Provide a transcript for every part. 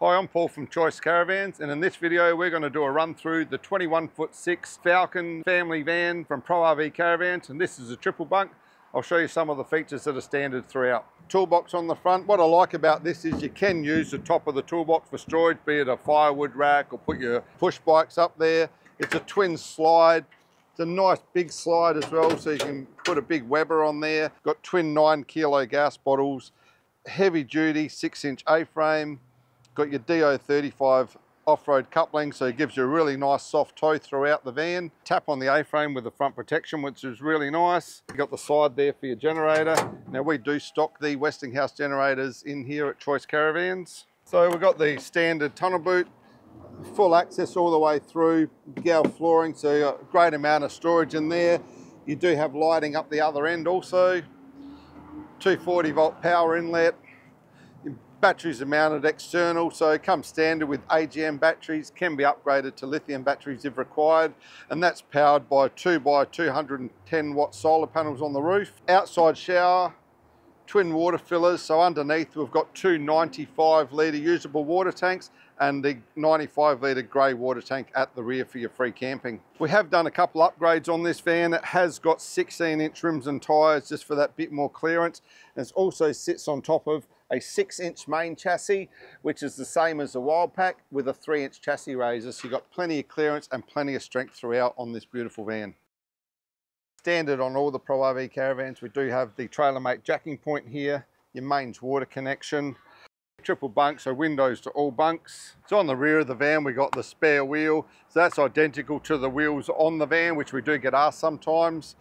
Hi, I'm Paul from Choice Caravans and in this video we're going to do a run through the 21 foot 6 Falcon family van from Pro RV Caravans and this is a triple bunk. I'll show you some of the features that are standard throughout. Toolbox on the front. What I like about this is you can use the top of the toolbox for storage, be it a firewood rack or put your push bikes up there. It's a twin slide. It's a nice big slide as well so you can put a big Weber on there. Got twin 9 kilo gas bottles, heavy duty 6 inch A-frame, got your DO35 off-road coupling, so it gives you a really nice soft tow throughout the van. Tap on the A-frame with the front protection, which is really nice. You got the side there for your generator. Now we do stock the Westinghouse generators in here at Choice Caravans. So we've got the standard tunnel boot, full access all the way through, gal flooring, so you got a great amount of storage in there. You do have lighting up the other end also. 240 volt power inlet, Batteries are mounted external, so it comes standard with AGM batteries, can be upgraded to lithium batteries if required, and that's powered by 2 by 210 watt solar panels on the roof. Outside shower, twin water fillers, so underneath we've got two 95 litre usable water tanks and the 95 litre grey water tank at the rear for your free camping. We have done a couple upgrades on this van. It has got 16 inch rims and tyres just for that bit more clearance. And it also sits on top of a six inch main chassis, which is the same as the Wild Pack with a three inch chassis raiser. So you've got plenty of clearance and plenty of strength throughout on this beautiful van. Standard on all the Pro RV caravans, we do have the TrailerMate jacking point here, your mains water connection, triple bunk, so windows to all bunks. So on the rear of the van, we got the spare wheel. So that's identical to the wheels on the van, which we do get asked sometimes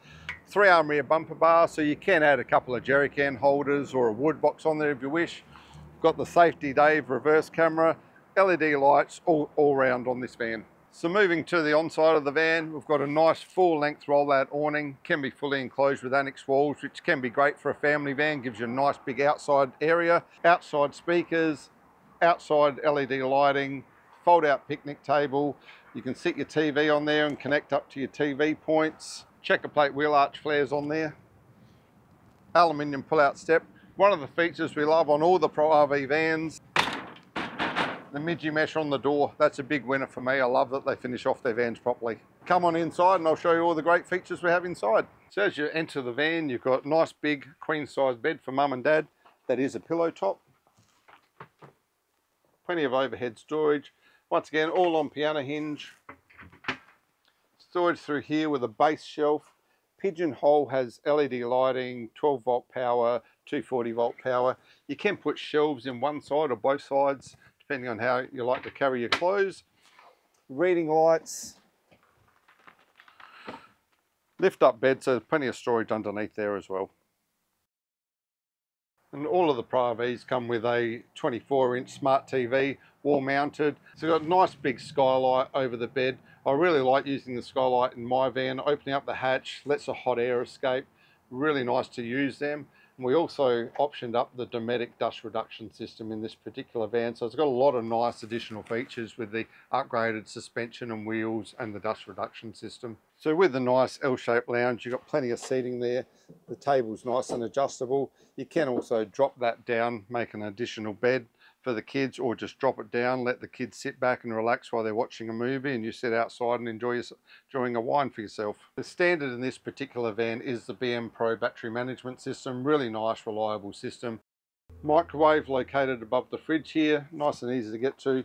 three arm rear bumper bar, so you can add a couple of jerry can holders or a wood box on there if you wish. Got the Safety Dave reverse camera, LED lights all, all round on this van. So moving to the on-side of the van, we've got a nice full length roll-out awning, can be fully enclosed with annex walls, which can be great for a family van, gives you a nice big outside area. Outside speakers, outside LED lighting, fold out picnic table. You can sit your TV on there and connect up to your TV points checker plate wheel arch flares on there. Aluminium pull-out step. One of the features we love on all the Pro RV vans, the Migi mesh on the door. That's a big winner for me. I love that they finish off their vans properly. Come on inside and I'll show you all the great features we have inside. So as you enter the van, you've got a nice big queen size bed for mum and dad. That is a pillow top. Plenty of overhead storage. Once again, all on piano hinge storage through here with a base shelf. Pigeonhole has LED lighting, 12 volt power, 240 volt power. You can put shelves in one side or both sides, depending on how you like to carry your clothes. Reading lights. Lift up bed, so there's plenty of storage underneath there as well. And all of the RVs come with a 24 inch smart TV, wall mounted. So you've got a nice big skylight over the bed I really like using the skylight in my van, opening up the hatch, lets the hot air escape, really nice to use them. And we also optioned up the Dometic dust reduction system in this particular van, so it's got a lot of nice additional features with the upgraded suspension and wheels and the dust reduction system. So with the nice L-shaped lounge, you've got plenty of seating there. The table's nice and adjustable. You can also drop that down, make an additional bed for the kids or just drop it down, let the kids sit back and relax while they're watching a movie and you sit outside and enjoy enjoying a wine for yourself. The standard in this particular van is the BM Pro battery management system, really nice reliable system. Microwave located above the fridge here, nice and easy to get to.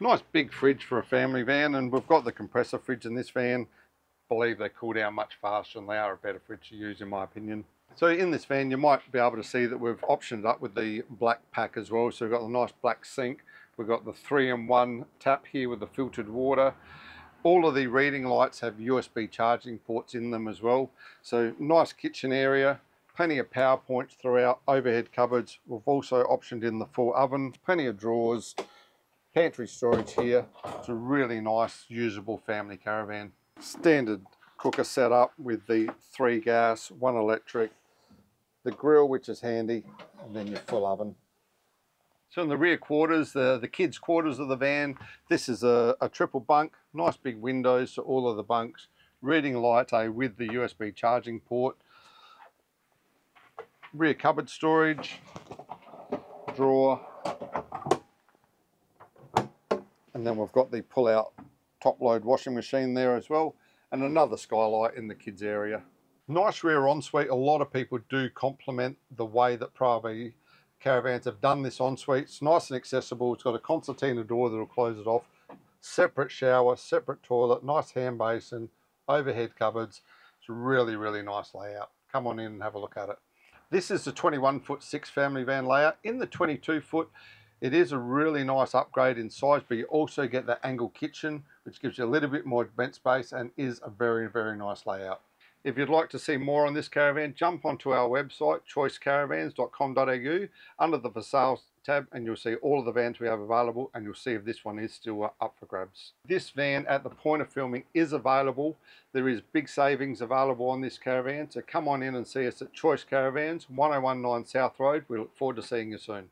Nice big fridge for a family van and we've got the compressor fridge in this van. believe they cool down much faster and they are a better fridge to use in my opinion. So in this van, you might be able to see that we've optioned up with the black pack as well. So we've got the nice black sink. We've got the three-in-one tap here with the filtered water. All of the reading lights have USB charging ports in them as well. So nice kitchen area, plenty of power points throughout, overhead cupboards. We've also optioned in the full oven, plenty of drawers, pantry storage here. It's a really nice, usable family caravan. Standard cooker setup with the three gas, one electric, the grill which is handy, and then your full oven. So in the rear quarters, the, the kids quarters of the van, this is a, a triple bunk, nice big windows to all of the bunks, reading light A with the USB charging port, rear cupboard storage, drawer, And then we've got the pull-out top-load washing machine there as well, and another skylight in the kids area. Nice rear ensuite. A lot of people do compliment the way that RV caravans have done this ensuite. It's nice and accessible. It's got a concertina door that'll close it off. Separate shower, separate toilet, nice hand basin, overhead cupboards. It's a really, really nice layout. Come on in and have a look at it. This is the 21 foot 6 family van layout. In the 22 foot, it is a really nice upgrade in size, but you also get the angle kitchen, which gives you a little bit more vent space and is a very, very nice layout. If you'd like to see more on this caravan, jump onto our website, choicecaravans.com.au, under the for sale tab, and you'll see all of the vans we have available, and you'll see if this one is still uh, up for grabs. This van at the point of filming is available. There is big savings available on this caravan, so come on in and see us at Choice Caravans, 1019 South Road. We look forward to seeing you soon.